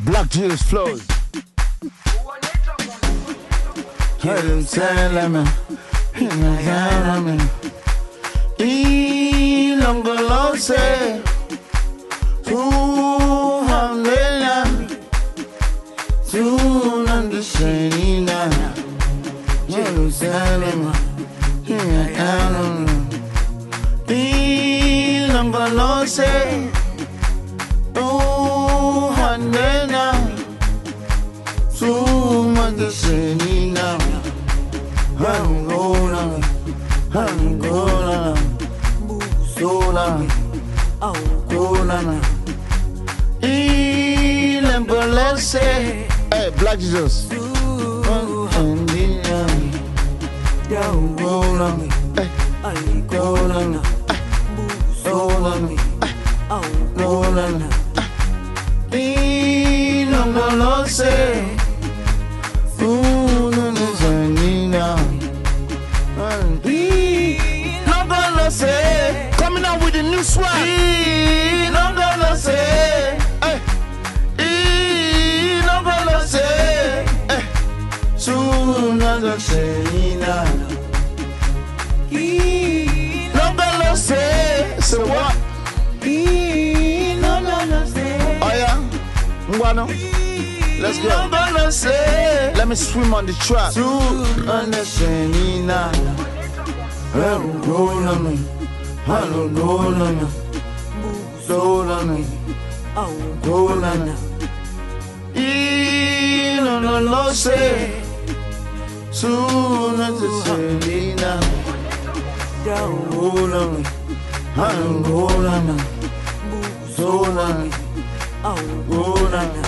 Black Jesus flows. Jerusalem, Jerusalem, ilongolose tuhambela tunandishena Jerusalem, Jerusalem, ilongolose tuhambela tunandishena Angola, Angola, Sola, Angola, Ilembelese, hey, Black Jesus, Angola, Angola, Angola, Sola, Angola, Ilembelese, Coming out with a new swag. No gonna say, eh, eh, no gonna say, eh, soon gonna say, nah. Ngwano. Let's go. No gonna say. Let me swim on the track. Oh. Soon understand, nah. Angola me, Angola me, Angola me, Angola me. Y no no lo sé, su necesidad. Angola me, Angola me, Angola me, Angola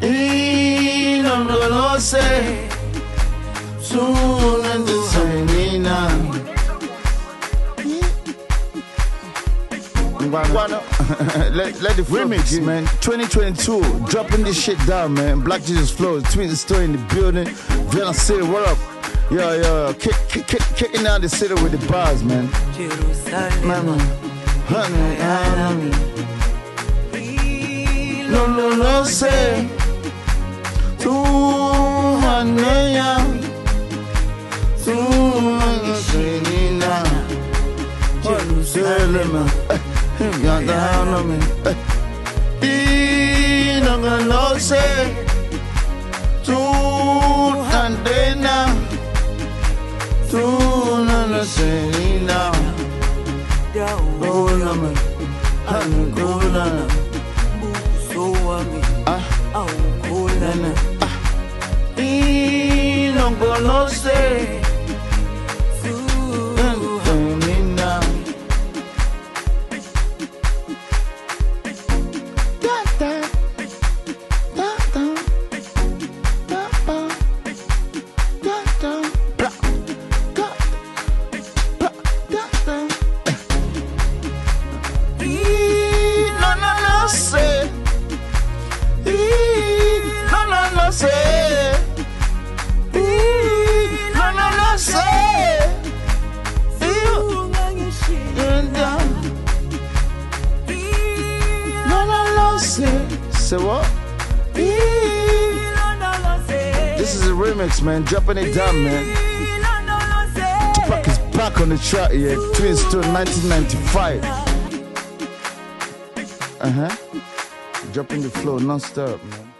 me. Y no no lo sé. Soon and the Selena. let, let the remix, man. 2022, dropping this shit down, man. Black Jesus flows, Twin the story in the building. Villain City, what up? Yo, yo, kick, kick, kick, kicking out the city with the bars, man. Jerusalem. Honey, honey. No, no, no, say. Tu, honey, Jerusalem, got down on me. Inangalose, tu andena, tu nanasenina. Gola me, angola busoami, ah, angola na, ah, Say what? This is a remix, man. Dropping it down, man. Tupac is back on the track, yeah. Twin Stone 1995. Uh huh. Dropping the flow non stop, man.